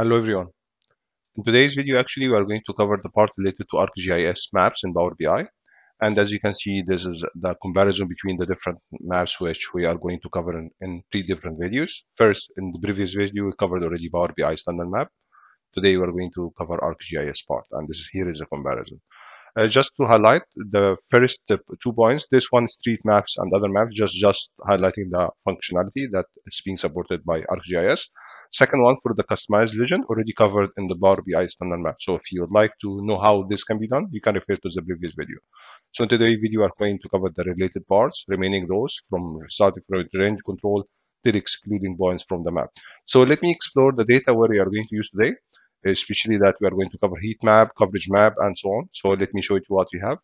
Hello everyone. In today's video, actually, we are going to cover the part related to ArcGIS maps in Power BI. And as you can see, this is the comparison between the different maps which we are going to cover in, in three different videos. First, in the previous video, we covered already Power BI standard map. Today, we are going to cover ArcGIS part, and this is, here is a comparison. Uh, just to highlight the first two points, this one street maps and other maps, just, just highlighting the functionality that is being supported by ArcGIS. Second one for the customized legend, already covered in the Power BI standard map. So if you would like to know how this can be done, you can refer to the previous video. So in today's video, are going to cover the related parts, remaining those from starting from range control till excluding points from the map. So let me explore the data where we are going to use today especially that we are going to cover heat map, coverage map, and so on. So let me show you what we have.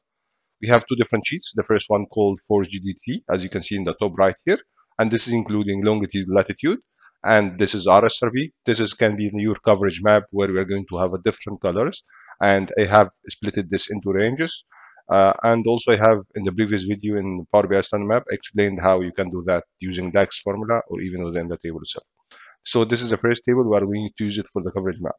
We have two different sheets. The first one called 4GDT, as you can see in the top right here. And this is including longitude, latitude. And this is RSRP. This is can be your coverage map where we are going to have a different colors. And I have splitted this into ranges. Uh, and also I have in the previous video in Power BI standard map explained how you can do that using DAX formula or even within the table itself. So this is the first table. Where we are going to use it for the coverage map.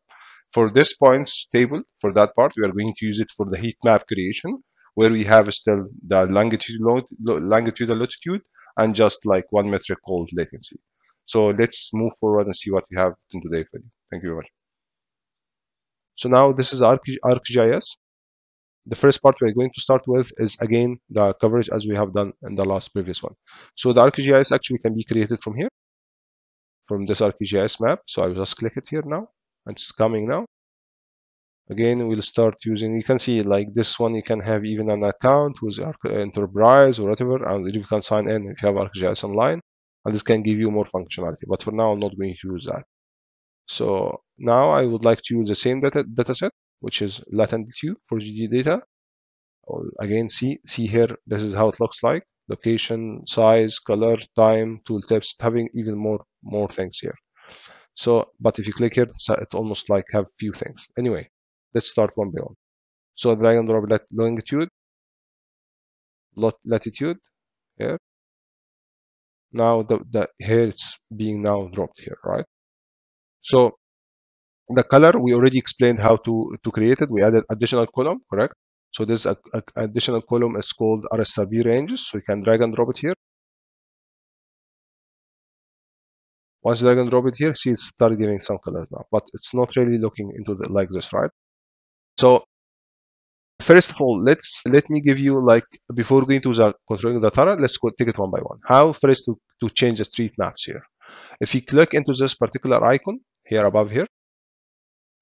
For this points table, for that part, we are going to use it for the heat map creation, where we have still the longitude, longitude and latitude, and just like one metric called latency. So let's move forward and see what we have in for you. Thank you very much. So now this is Arc ArcGIS. The first part we're going to start with is again the coverage as we have done in the last previous one. So the ArcGIS actually can be created from here, from this ArcGIS map. So I will just click it here now. And it's coming now. Again we'll start using you can see like this one you can have even an account with enterprise or whatever and you can sign in if you have ArcGIS online and this can give you more functionality. But for now I'm not going to use that. So now I would like to use the same data, data set which is latitude for GD data. Again see see here this is how it looks like. Location size color time tooltips having even more more things here so, but if you click here, uh, it almost like have few things. Anyway, let's start one by one. So drag and drop longitude, latitude here. Now the, the here it's being now dropped here, right? So the color we already explained how to to create it. We added additional column, correct? So this additional column is called RSRP ranges. So you can drag and drop it here. Once drag and drop it here, see it start giving some colors now, but it's not really looking into the like this, right? So first of all, let's let me give you like before going to the controlling the Tara, let's go take it one by one. How first to, to change the street maps here. If you click into this particular icon here above here,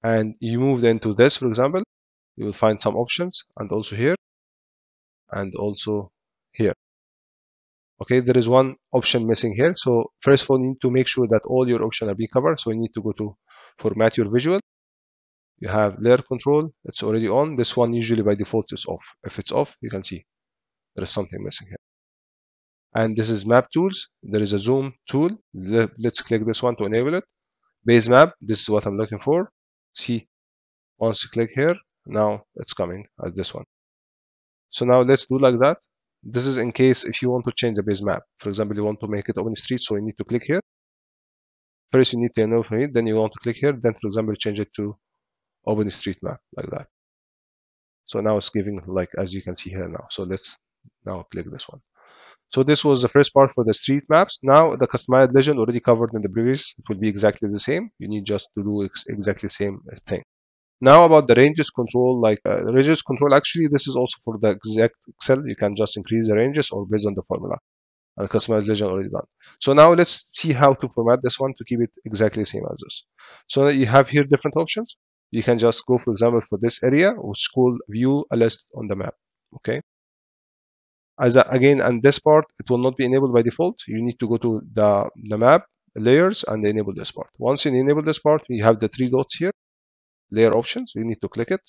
and you move into this, for example, you will find some options and also here and also here okay there is one option missing here. So first of all you need to make sure that all your options are being covered. So you need to go to format your visual. You have layer control. It's already on. This one usually by default is off. If it's off you can see there is something missing here. And this is map tools. There is a zoom tool. Let's click this one to enable it. Base map. This is what i'm looking for. See once you click here now it's coming as this one. So now let's do like that this is in case if you want to change the base map. For example, you want to make it open street, so you need to click here. First, you need to enable it, then you want to click here, then for example, change it to open street map like that. So now it's giving like as you can see here now. So let's now click this one. So this was the first part for the street maps. Now the customized legend already covered in the previous. It will be exactly the same. You need just to do ex exactly the same thing. Now about the ranges control, like uh, ranges control, actually this is also for the exact Excel. You can just increase the ranges or based on the formula. And customization already done. So now let's see how to format this one to keep it exactly same as this. So you have here different options. You can just go, for example, for this area, is called view a list on the map. Okay. As a, again, and this part, it will not be enabled by default. You need to go to the, the map layers and enable this part. Once you enable this part, you have the three dots here layer options you need to click it.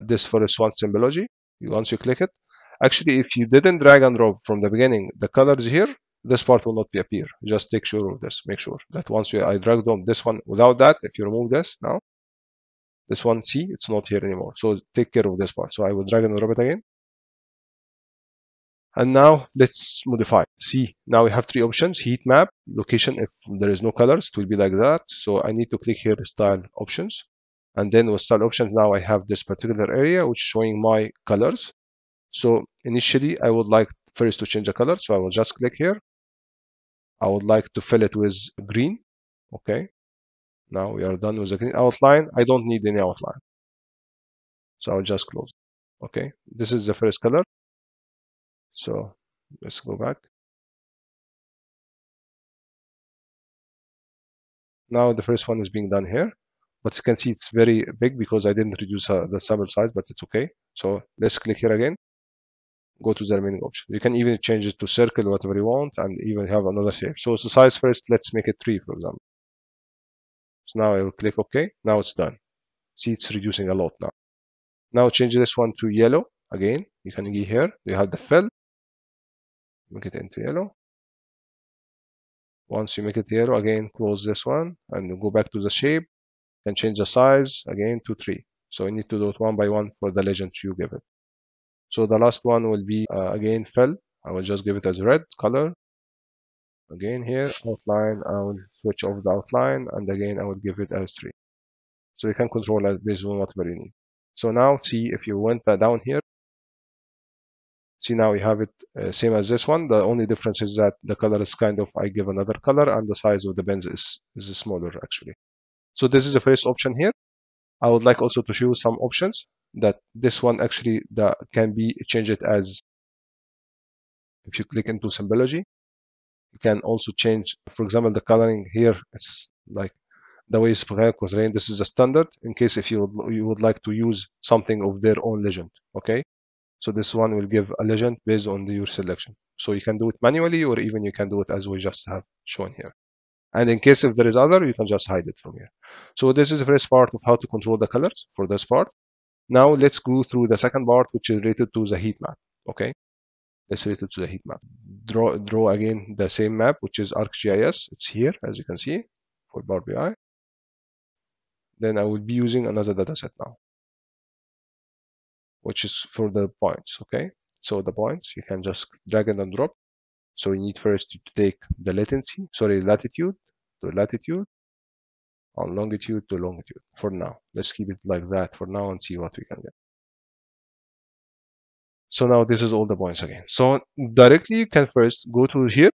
This for a swan symbology once you click it. Actually if you didn't drag and drop from the beginning the colors here this part will not be appear. Just take sure of this make sure that once you I drag down this one without that if you remove this now this one see it's not here anymore. So take care of this part. So I will drag and drop it again. And now let's modify. See now we have three options heat map location if there is no colors it will be like that. So I need to click here style options and then with style options now I have this particular area which is showing my colors. So initially I would like first to change the color so I will just click here. I would like to fill it with green. Okay. Now we are done with the green outline. I don't need any outline. So I'll just close. Okay. This is the first color. So let's go back. Now the first one is being done here but you can see it's very big because I didn't reduce uh, the sample size but it's okay. So let's click here again. Go to the remaining option. You can even change it to circle whatever you want and even have another shape. So it's the size first. Let's make it 3 for example. So now I will click OK. Now it's done. See it's reducing a lot now. Now change this one to yellow. Again you can get here you have the fill make it into yellow. Once you make it yellow again close this one and go back to the shape and change the size again to 3 so you need to do it one by one for the legend you give it. So the last one will be uh, again fill I will just give it as red color. Again here outline I will switch over the outline and again I will give it as 3 so you can control it based on whatever you need. So now see if you went down here see now we have it uh, same as this one. The only difference is that the color is kind of I give another color and the size of the bends is, is smaller actually so this is the first option here. I would like also to show some options that this one actually that can be changed as if you click into symbology you can also change for example the coloring here it's like the way it's portrayed this is a standard in case if you would, you would like to use something of their own legend okay? So this one will give a legend based on the, your selection. So you can do it manually or even you can do it as we just have shown here and in case if there is other you can just hide it from here. So this is the first part of how to control the colors for this part. Now let's go through the second part which is related to the heat map okay? Let's related to the heat map. Draw draw again the same map which is ArcGIS. It's here as you can see for Power BI then I will be using another dataset now which is for the points okay? So the points you can just drag and drop. So you need first to take the latency sorry latitude to latitude on longitude to longitude. For now. Let's keep it like that for now and see what we can get. So now this is all the points again. So directly you can first go to here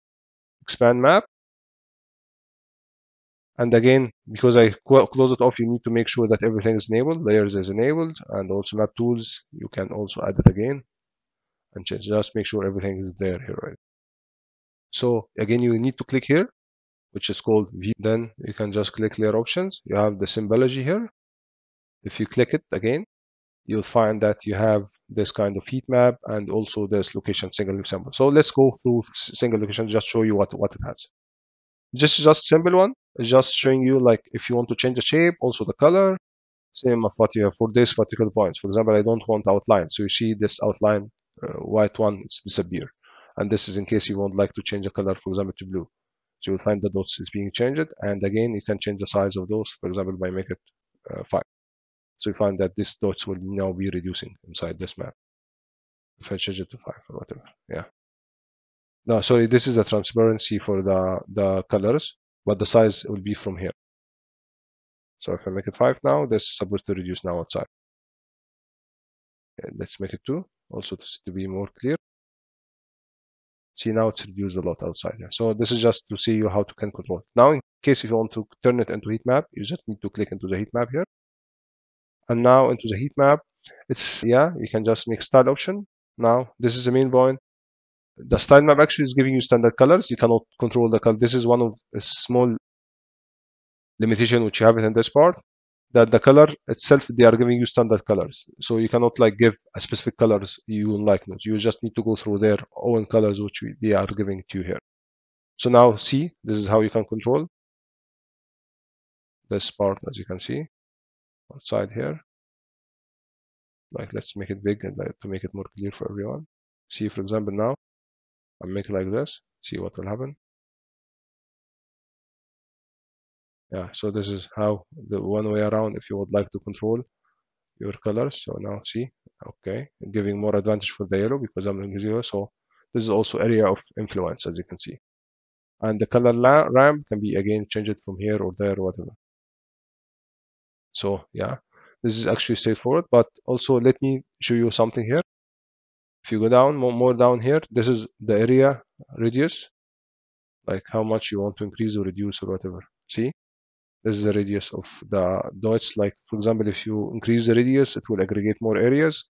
expand map. And again because I close it off you need to make sure that everything is enabled layers is enabled and also map tools you can also add it again. And change just make sure everything is there here right? So again you need to click here which is called view then you can just click layer options. You have the symbology here. If you click it again you'll find that you have this kind of heat map and also this location single symbol so let's go through single location just show you what what it has. Just just simple one. It's just showing you like if you want to change the shape also the color same of what you have for this particular points for example i don't want outline. So you see this outline uh, white one it's disappear and this is in case you won't like to change the color for example to blue so you'll find the dots is being changed. And again you can change the size of those for example by make it uh, 5 so you find that these dots will now be reducing inside this map. If I change it to 5 or whatever yeah. No sorry this is the transparency for the the colors but the size will be from here. So if I make it 5 now this is supposed to reduce now outside. Okay, let's make it 2 also to, to be more clear see now it's reduced a lot outside here. So this is just to see you how to can control now in case if you want to turn it into heat map you just need to click into the heat map here. And now into the heat map it's yeah you can just make style option. Now this is the main point. The style map actually is giving you standard colors. You cannot control the color. This is one of a small limitation which you have in this part that the color itself they are giving you standard colors. So you cannot like give a specific colors you like you just need to go through their own colors which they are giving to you here. So now see this is how you can control this part as you can see outside here. Like let's make it big and like, to make it more clear for everyone. See for example now I'm making like this. See what will happen yeah so this is how the one way around if you would like to control your colors. So now see okay giving more advantage for the yellow because I'm using yellow. So this is also area of influence as you can see. And the color ramp can be again changed from here or there or whatever. So yeah this is actually straightforward but also let me show you something here. If you go down more down here this is the area radius like how much you want to increase or reduce or whatever. See this is the radius of the dots. Like for example if you increase the radius it will aggregate more areas.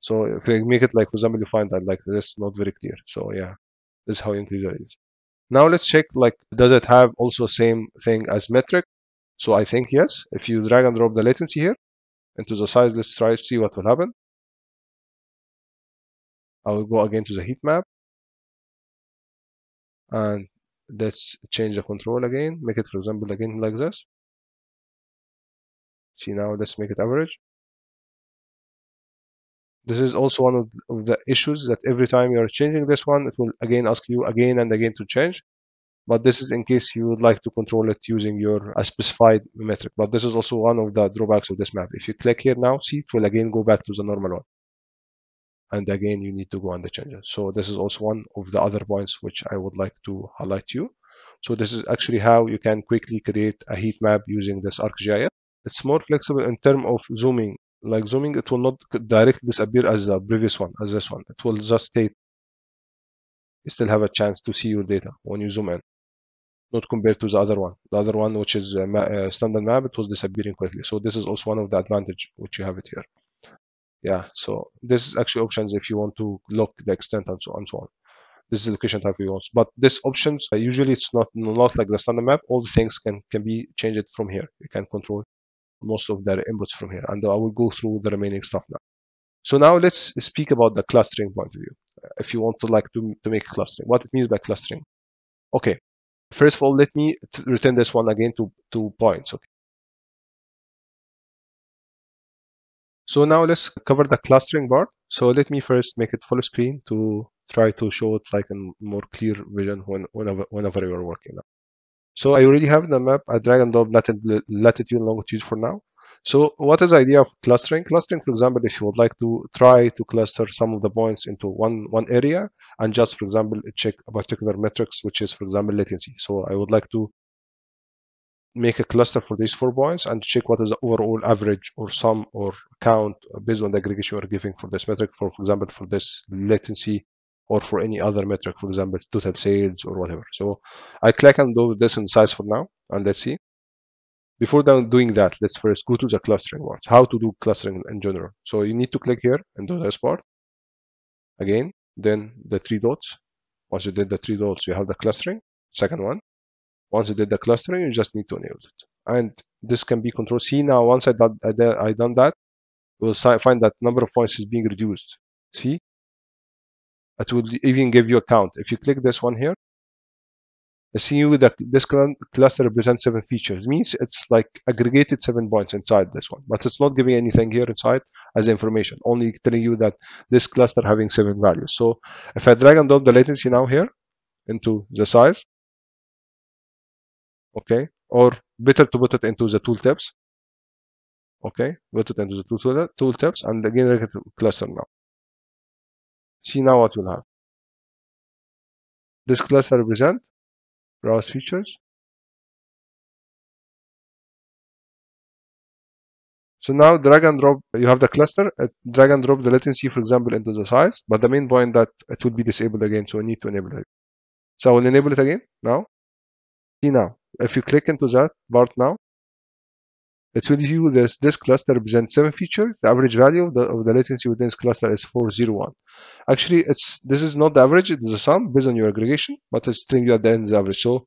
So if you make it like for example you find that like this not very clear. So yeah this is how you increase the radius. Now let's check like does it have also same thing as metric? So I think yes. If you drag and drop the latency here into the size let's try to see what will happen. I will go again to the heat map. And let's change the control again make it for example again like this. See now let's make it average. This is also one of, the issues that every time you're changing this one it will again ask you again and again to change. But this is in case you would like to control it using your a specified metric. But this is also one of the drawbacks of this map. If you click here now see it will again go back to the normal one and again you need to go on the changes so this is also one of the other points which I would like to highlight to you. So this is actually how you can quickly create a heat map using this ArcGIS it's more flexible in terms of zooming. Like zooming it will not directly disappear as the previous one as this one. It will just stay. You still have a chance to see your data when you zoom in not compared to the other one. The other one which is standard map it was disappearing quickly. So this is also one of the advantage which you have it here yeah so this is actually options if you want to lock the extent and so on and so on. This is the location type you want. But this options uh, usually it's not not like the standard map. All the things can can be changed from here. You can control most of their inputs from here. And I will go through the remaining stuff now. So now let's speak about the clustering point of view. If you want to like to, to make clustering what it means by clustering. Okay. First of all let me return this one again to two points okay So now let's cover the clustering part. So let me first make it full screen to try to show it like a more clear vision when, whenever, whenever you're working now. So I already have the map. I drag and drop latitude and longitude for now. So what is the idea of clustering? Clustering, for example, if you would like to try to cluster some of the points into one, one area and just, for example, check a particular metrics, which is, for example, latency. So I would like to make a cluster for these four points and check what is the overall average or sum or count based on the aggregation you're giving for this metric. For, for example for this latency or for any other metric for example total sales or whatever. So I click and do this in size for now and let's see. Before doing that let's first go to the clustering part how to do clustering in general. So you need to click here and do this part. Again then the three dots. Once you did the three dots you have the clustering second one once you did the clustering, you just need to enable it. And this can be controlled. See now, once I done, I done that, we'll find that number of points is being reduced. See? It will even give you a count. If you click this one here, I see you that this cluster represents seven features. It means it's like aggregated seven points inside this one, but it's not giving anything here inside as information, only telling you that this cluster having seven values. So if I drag and drop the latency now here into the size, okay? Or better to put it into the tooltips. Okay? Put it into the tool tooltips and look cluster now. See now what we'll have. This cluster represent browse features. So now drag and drop, you have the cluster, drag and drop the latency, for example, into the size, but the main point that it will be disabled again, so I need to enable it. So I will enable it again now. See now, if you click into that part now, it will you this this cluster represents seven features. The average value of the, of the latency within this cluster is 401. Actually, it's this is not the average, it is a sum based on your aggregation, but it's telling you at the end the average. So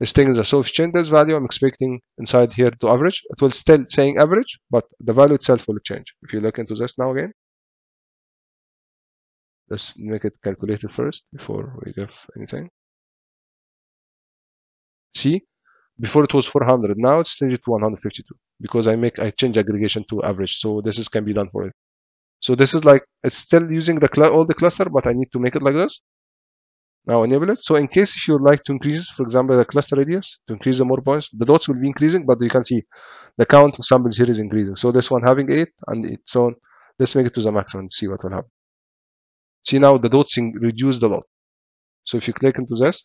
it's taking the you change this value, I'm expecting inside here to average. It will still saying average, but the value itself will change. If you look into this now again, let's make it calculated first before we give anything. See, before it was 400, now it's changed to 152 because I make I change aggregation to average. So this is can be done for it. So this is like it's still using the all the cluster, but I need to make it like this. Now enable it. So in case if you would like to increase, for example, the cluster radius to increase the more points, the dots will be increasing, but you can see the count of samples here is increasing. So this one having eight and eight. So let's make it to the maximum see what will happen. See now the dots reduced a lot. So if you click into this,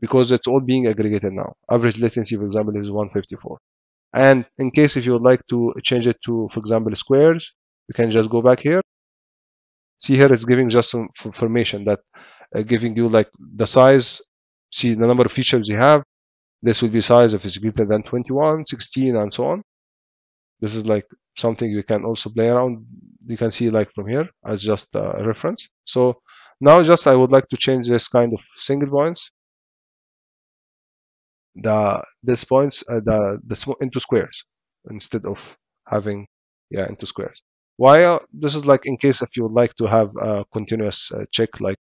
because it's all being aggregated now. Average latency, for example, is 154. And in case if you would like to change it to, for example, squares, you can just go back here. See here, it's giving just some information that uh, giving you like the size, see the number of features you have. This will be size if it's greater than 21, 16, and so on. This is like something you can also play around. You can see like from here as just a reference. So now just I would like to change this kind of single points the this points uh, the the into squares instead of having yeah into squares. Why uh, this is like in case if you would like to have a continuous uh, check like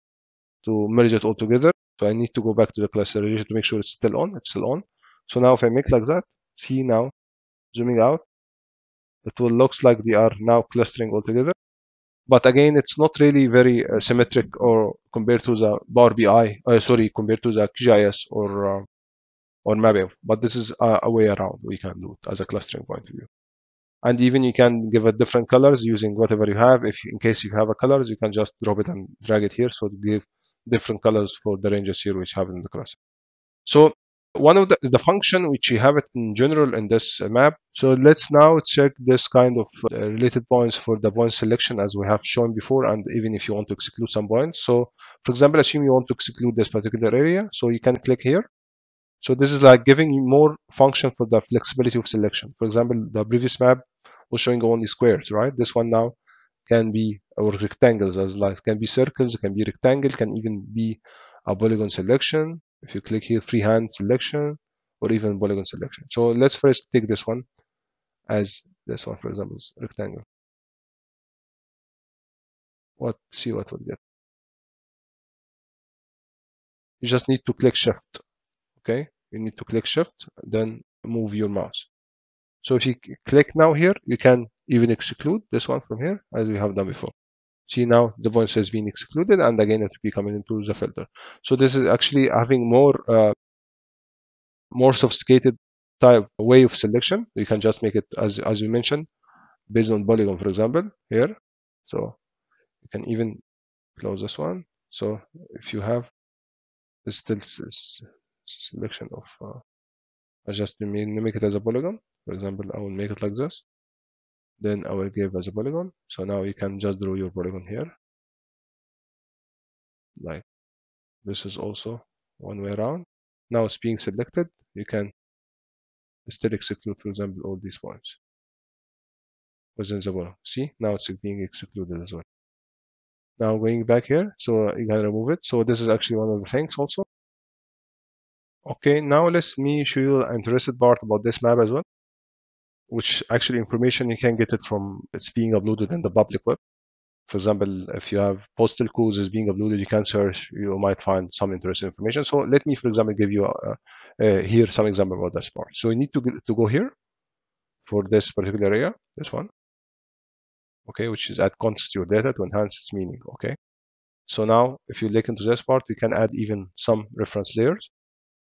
to merge it all together. So i need to go back to the clusterization to make sure it's still on it's still on. So now if i make like that see now zooming out it will looks like they are now clustering all together. But again it's not really very uh, symmetric or compared to the Power BI uh, sorry compared to the QGIS or or mapping but this is a, a, way around we can do it as a clustering point of view. And even you can give it different colors using whatever you have. If in case you have a colors you can just drop it and drag it here. So to give different colors for the ranges here which have in the cluster. So one of the, the function which we have it in general in this map. So let's now check this kind of uh, related points for the point selection as we have shown before and even if you want to exclude some points. So for example assume you want to exclude this particular area. So you can click here so this is like giving you more function for the flexibility of selection. For example, the previous map was showing only squares, right? This one now can be or rectangles as like can be circles, can be rectangle, can even be a polygon selection. If you click here, freehand selection or even polygon selection. So let's first take this one as this one, for example, is rectangle. What see what we'll get. You just need to click shift okay? You need to click shift then move your mouse. So if you click now here you can even exclude this one from here as we have done before. See now the voice has been excluded and again it will be coming into the filter. So this is actually having more uh, more sophisticated type way of selection. You can just make it as as we mentioned based on polygon for example here. So you can even close this one. So if you have this still selection of uh, I just make it as a polygon. For example I will make it like this. Then I will give as a polygon. So now you can just draw your polygon here. Like this is also one way around. Now it's being selected. You can still exclude for example all these points. Within the polygon see now it's being excluded as well. Now going back here so you can remove it. So this is actually one of the things also Okay, now let me show you the interesting part about this map as well, which actually information you can get it from it's being uploaded in the public web. For example, if you have postal codes is being uploaded, you can search, you might find some interesting information. So let me, for example, give you uh, uh, here some example about this part. So you need to, to go here for this particular area, this one, okay, which is add to your data to enhance its meaning, okay. So now, if you look into this part, we can add even some reference layers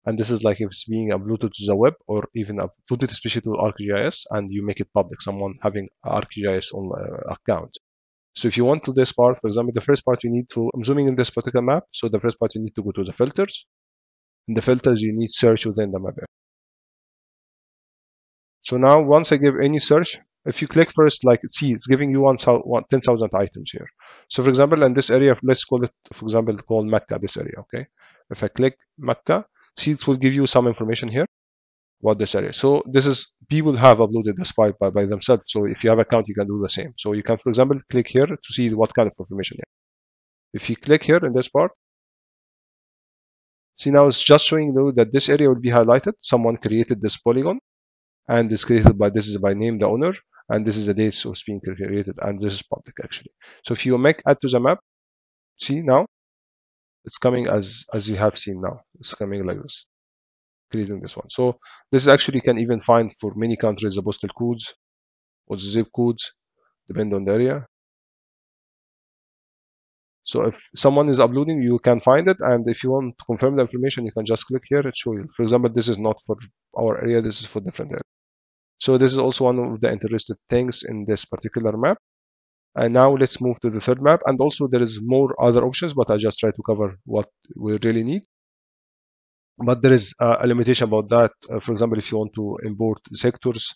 and this is like if it's being uploaded to the web or even uploaded especially to ArcGIS and you make it public, someone having ArcGIS on uh, account. So if you want to this part, for example, the first part you need to, I'm zooming in this particular map. So the first part you need to go to the filters. In the filters, you need search within the map. So now once I give any search, if you click first, like see, it's giving you 10,000 items here. So for example, in this area, let's call it, for example, call Mecca, this area, okay? If I click Mecca, see it will give you some information here about this area so this is people have uploaded this file by, by themselves. So if you have account you can do the same. So you can for example click here to see what kind of information have if you click here in this part see now it's just showing you that this area will be highlighted. Someone created this polygon and it's created by this is by name the owner and this is the date so it's being created and this is public actually. So if you make add to the map see now it's coming as as you have seen now. It's coming like this increasing this one. So this actually you can even find for many countries the postal codes or the zip codes depend on the area. So if someone is uploading you can find it. And if you want to confirm the information you can just click here. It show you. For example this is not for our area. This is for different area so this is also one of the interesting things in this particular map And now let's move to the third map. And also there is more other options, but I just try to cover what we really need. But there is a limitation about that. Uh, for example, if you want to import sectors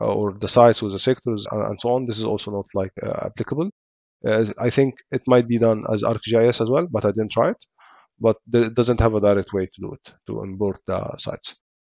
uh, or the sites with the sectors and so on, this is also not like uh, applicable. Uh, I think it might be done as ArcGIS as well, but I didn't try it. But it doesn't have a direct way to do it, to import the sites.